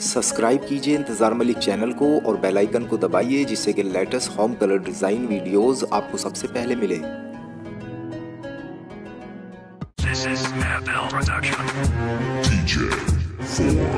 Subscribe कीजिए इंतज़ार Malik channel को और बेल आइकन को दबाइए, जिससे कि latest home colour design videos आपको सबसे पहले मिले This is Abel Production. DJ 4